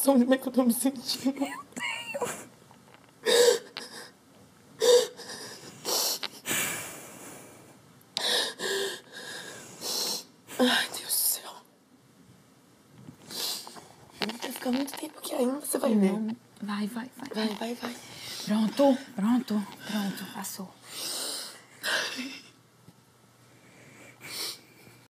noção de como é que eu tô me sentindo. Eu tenho. Ai, Deus do céu. Vai ficar muito tempo aqui ainda, você vai ver. Vai, vai, vai. Vai, vai, vai. Pronto, pronto, pronto, passou.